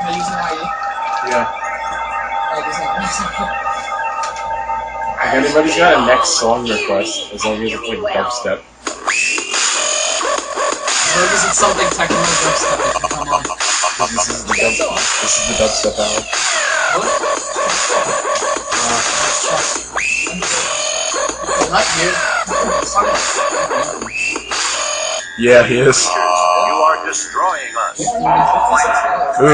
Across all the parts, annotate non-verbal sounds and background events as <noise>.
Am I using IE? Yeah. Oh, If anybody's got a next song request, as long as it's like dubstep. As long as it's something techno dubstep that can come on. This is the dub. This is the dubstep hour. Not you. Yeah, he is. You are destroying us. Ooh. Do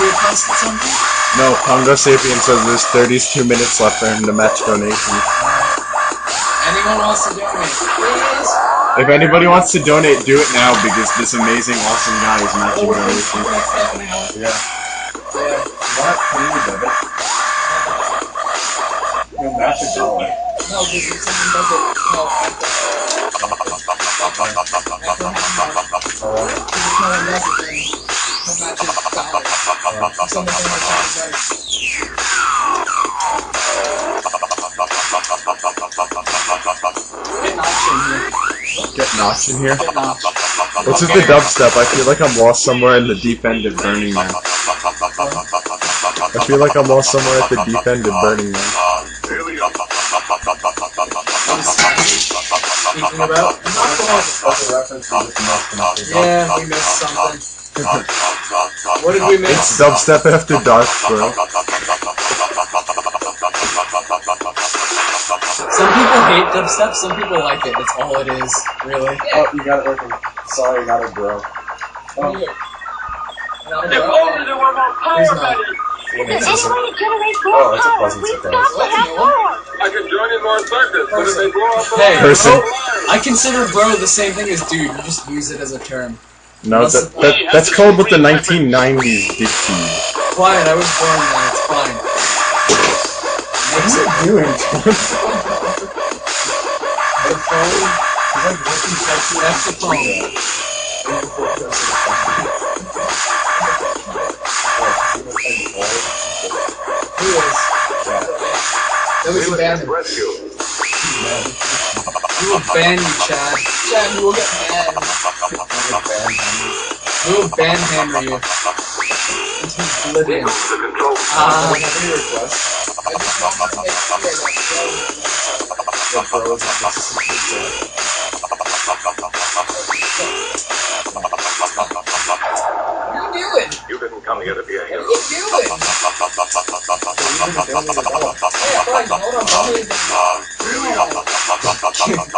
we request something? No, Pongo Sapien says there's 32 minutes left for him to match donation. Anyone wants to donate? Please. If anybody wants to donate, do it now because this amazing, awesome guy is matching Or we're donation. gonna step now. Yeah. Yeah. What? Can you do it? You'll match a dollar. No, because if someone does it, no, Get Notch in here. What's with the dubstep? I feel like I'm lost somewhere in the deep end of Burning Man. I feel like I'm lost somewhere at the deep end of Burning Man. Speaking about. Yeah, we missed something. What did we It's dubstep after dark, bro. Some people hate dubstep, some people like it. That's all it is, really. Oh, you got it working. Sorry, I got it, bro. Not oh. a If bro. only there were more He's power, not. Buddy. If there's any way to generate Oh, more that's a power, we've surprise. got to have You know what? more. I can join in more circuits, but if they blow up Hey. Person. I consider bro the same thing as dude. You just use it as a term. No, that, that that's called with the 1990s dictee. Fine, I was born then. It's fine. What is it doing? The <laughs> phone. That's the phone. That was ban him. Rescue. We will ban you, Chad. Chad, we will get banned. We will ban hammer you. Into oblivion. To control. Ah. What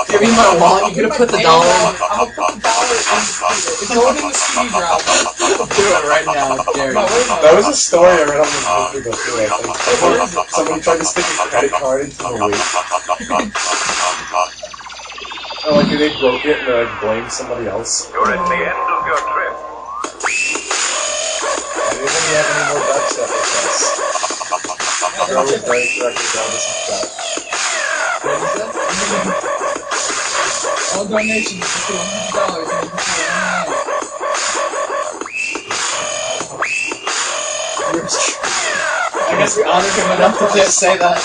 Give me my wallet. You gonna put the dollar in? I'm gonna put the dollar in. It's going in the speed route. Do it right now, Gary. That was a story I read on this book ago too, I think. Somebody tried to stick a credit card into the weight. Oh, like they broke it and they like blamed somebody else. You're at the end of your trip. I didn't think we have any more dubstep with us. Girl with break record down this is chat. All donations to $100. I guess we honored him enough to just say that.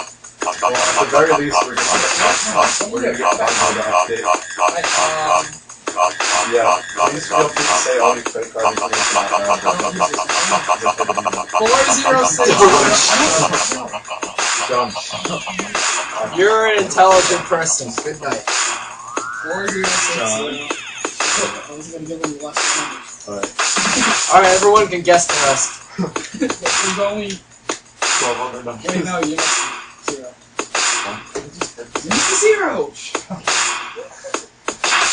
<laughs> <laughs> Well, at the very least, we're gonna, we're gonna get Bungo to update. Um, Yeah, please feel free to say all your credit card information out four zero six. You're an intelligent person. Good night. Four zero six. I was gonna give him less numbers. Alright. All right, everyone can guess the rest. <laughs> There's only. 1200 numbers. Wait, no, you must zero. Use the zero.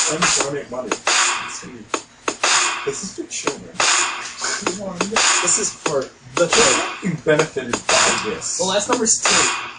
Don't donate money. This is for children. This is for the thing. You benefited by this. The last number's two.